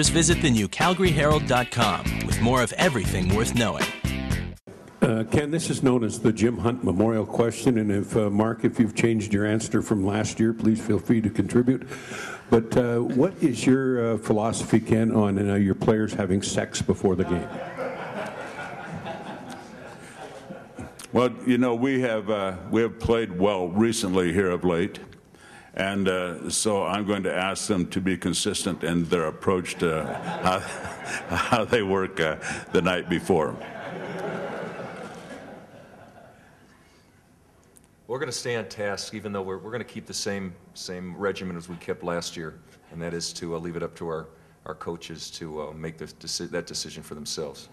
Just visit the new CalgaryHerald.com with more of everything worth knowing. Uh, Ken, this is known as the Jim Hunt Memorial Question, and if uh, Mark, if you've changed your answer from last year, please feel free to contribute. But uh, what is your uh, philosophy, Ken, on uh, your players having sex before the game? Well, you know, we have uh, we have played well recently here of late, and uh, so I'm going to ask them to be consistent in their approach to how, how they work uh, the night before. We're going to stay on task, even though we're, we're going to keep the same, same regimen as we kept last year, and that is to uh, leave it up to our, our coaches to uh, make the, that decision for themselves.